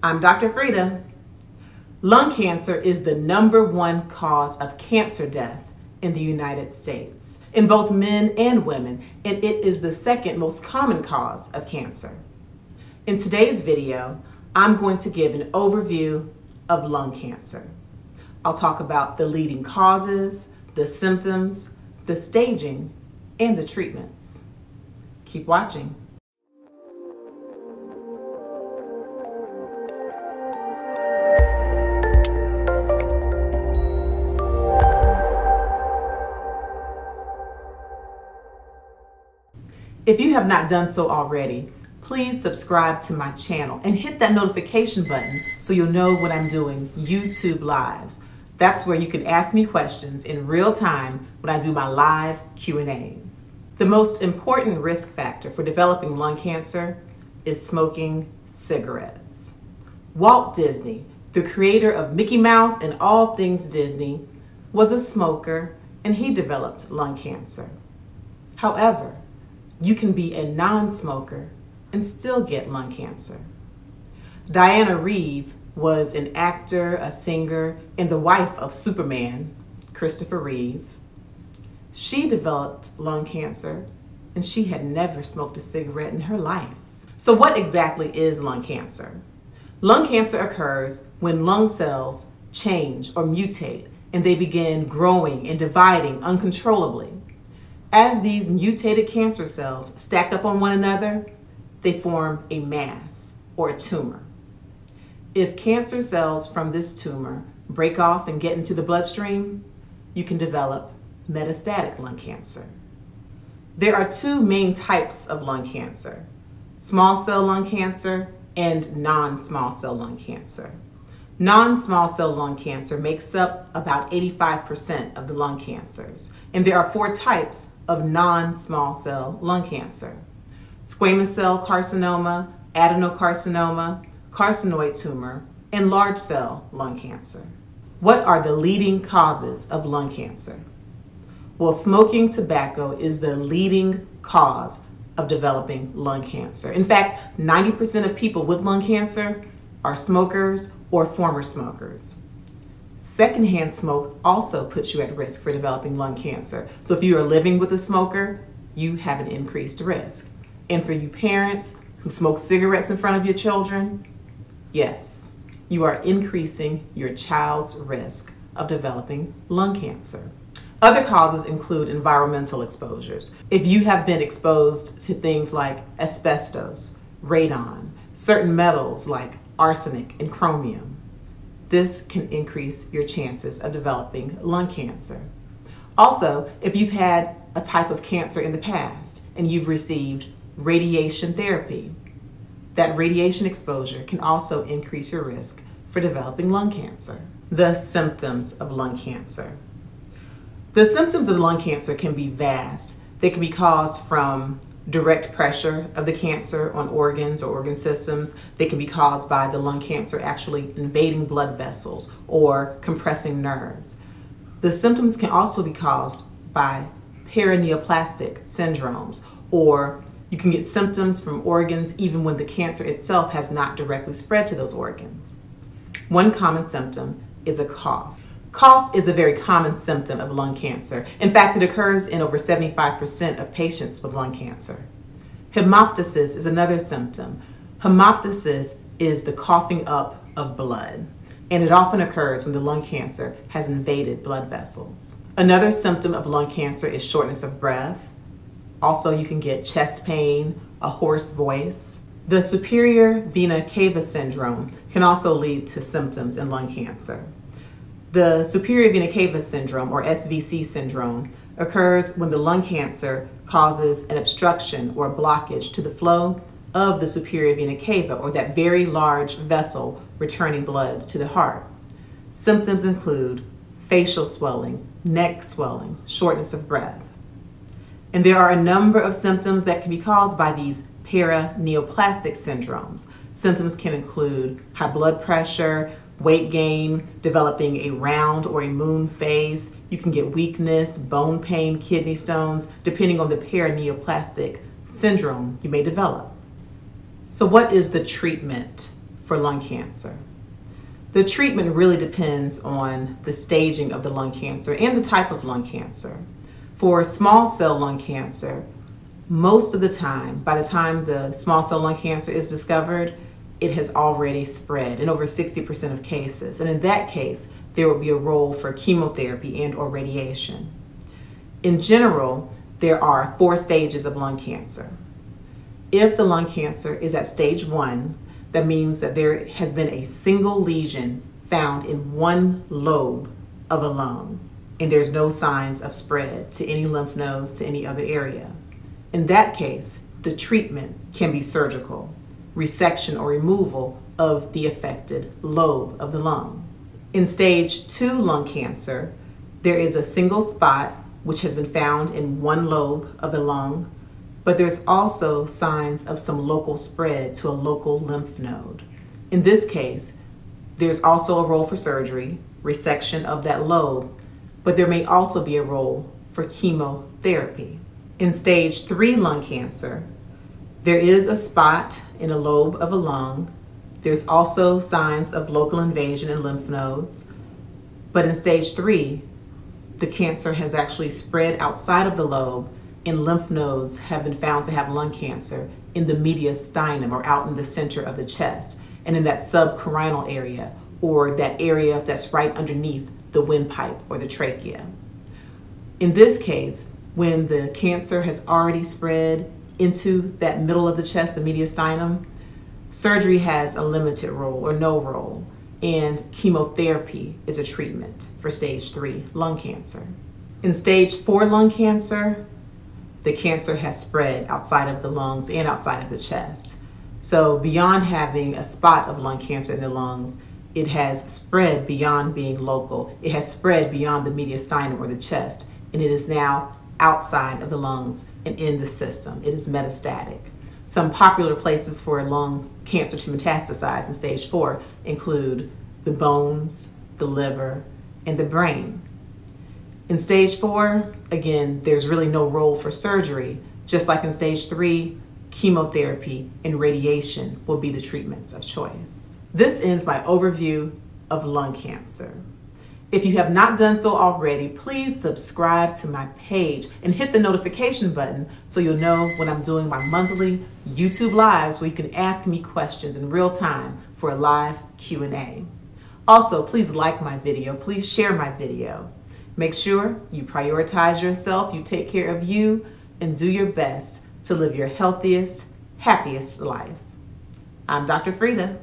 I'm Dr. Frita. Lung cancer is the number one cause of cancer death in the United States, in both men and women, and it is the second most common cause of cancer. In today's video, I'm going to give an overview of lung cancer. I'll talk about the leading causes, the symptoms, the staging, and the treatments. Keep watching. If you have not done so already, please subscribe to my channel and hit that notification button so you'll know when I'm doing YouTube Lives. That's where you can ask me questions in real time when I do my live Q&As. The most important risk factor for developing lung cancer is smoking cigarettes. Walt Disney, the creator of Mickey Mouse and all things Disney, was a smoker and he developed lung cancer. However, you can be a non-smoker and still get lung cancer. Diana Reeve was an actor, a singer, and the wife of Superman, Christopher Reeve. She developed lung cancer and she had never smoked a cigarette in her life. So what exactly is lung cancer? Lung cancer occurs when lung cells change or mutate and they begin growing and dividing uncontrollably. As these mutated cancer cells stack up on one another, they form a mass or a tumor. If cancer cells from this tumor break off and get into the bloodstream, you can develop metastatic lung cancer. There are two main types of lung cancer, small cell lung cancer and non-small cell lung cancer. Non-small cell lung cancer makes up about 85% of the lung cancers, and there are four types of non-small cell lung cancer. Squamous cell carcinoma, adenocarcinoma, carcinoid tumor, and large cell lung cancer. What are the leading causes of lung cancer? Well, smoking tobacco is the leading cause of developing lung cancer. In fact, 90% of people with lung cancer are smokers or former smokers. Secondhand smoke also puts you at risk for developing lung cancer. So if you are living with a smoker, you have an increased risk. And for you parents who smoke cigarettes in front of your children, yes, you are increasing your child's risk of developing lung cancer. Other causes include environmental exposures. If you have been exposed to things like asbestos, radon, certain metals like arsenic and chromium, this can increase your chances of developing lung cancer. Also, if you've had a type of cancer in the past and you've received radiation therapy, that radiation exposure can also increase your risk for developing lung cancer. The symptoms of lung cancer. The symptoms of lung cancer can be vast. They can be caused from direct pressure of the cancer on organs or organ systems. They can be caused by the lung cancer actually invading blood vessels or compressing nerves. The symptoms can also be caused by paraneoplastic syndromes or you can get symptoms from organs even when the cancer itself has not directly spread to those organs. One common symptom is a cough. Cough is a very common symptom of lung cancer. In fact, it occurs in over 75% of patients with lung cancer. Hemoptysis is another symptom. Hemoptysis is the coughing up of blood, and it often occurs when the lung cancer has invaded blood vessels. Another symptom of lung cancer is shortness of breath. Also, you can get chest pain, a hoarse voice. The superior vena cava syndrome can also lead to symptoms in lung cancer. The superior vena cava syndrome, or SVC syndrome, occurs when the lung cancer causes an obstruction or blockage to the flow of the superior vena cava, or that very large vessel returning blood to the heart. Symptoms include facial swelling, neck swelling, shortness of breath. And there are a number of symptoms that can be caused by these paraneoplastic syndromes. Symptoms can include high blood pressure, weight gain, developing a round or a moon phase. You can get weakness, bone pain, kidney stones, depending on the paraneoplastic syndrome you may develop. So what is the treatment for lung cancer. The treatment really depends on the staging of the lung cancer and the type of lung cancer. For small cell lung cancer, most of the time, by the time the small cell lung cancer is discovered, it has already spread in over 60% of cases. And in that case, there will be a role for chemotherapy and or radiation. In general, there are four stages of lung cancer. If the lung cancer is at stage one, that means that there has been a single lesion found in one lobe of a lung, and there's no signs of spread to any lymph nodes to any other area. In that case, the treatment can be surgical, resection or removal of the affected lobe of the lung. In stage two lung cancer, there is a single spot which has been found in one lobe of a lung but there's also signs of some local spread to a local lymph node. In this case, there's also a role for surgery, resection of that lobe, but there may also be a role for chemotherapy. In stage three lung cancer, there is a spot in a lobe of a lung. There's also signs of local invasion in lymph nodes. But in stage three, the cancer has actually spread outside of the lobe and lymph nodes have been found to have lung cancer in the mediastinum or out in the center of the chest and in that subcarinal area or that area that's right underneath the windpipe or the trachea. In this case, when the cancer has already spread into that middle of the chest, the mediastinum, surgery has a limited role or no role, and chemotherapy is a treatment for stage three lung cancer. In stage four lung cancer, the cancer has spread outside of the lungs and outside of the chest. So, beyond having a spot of lung cancer in the lungs, it has spread beyond being local. It has spread beyond the mediastinum or the chest, and it is now outside of the lungs and in the system. It is metastatic. Some popular places for lung cancer to metastasize in stage four include the bones, the liver, and the brain. In stage four, again, there's really no role for surgery. Just like in stage three, chemotherapy and radiation will be the treatments of choice. This ends my overview of lung cancer. If you have not done so already, please subscribe to my page and hit the notification button so you'll know when I'm doing my monthly YouTube lives where you can ask me questions in real time for a live Q&A. Also, please like my video, please share my video. Make sure you prioritize yourself, you take care of you, and do your best to live your healthiest, happiest life. I'm Dr. Frita.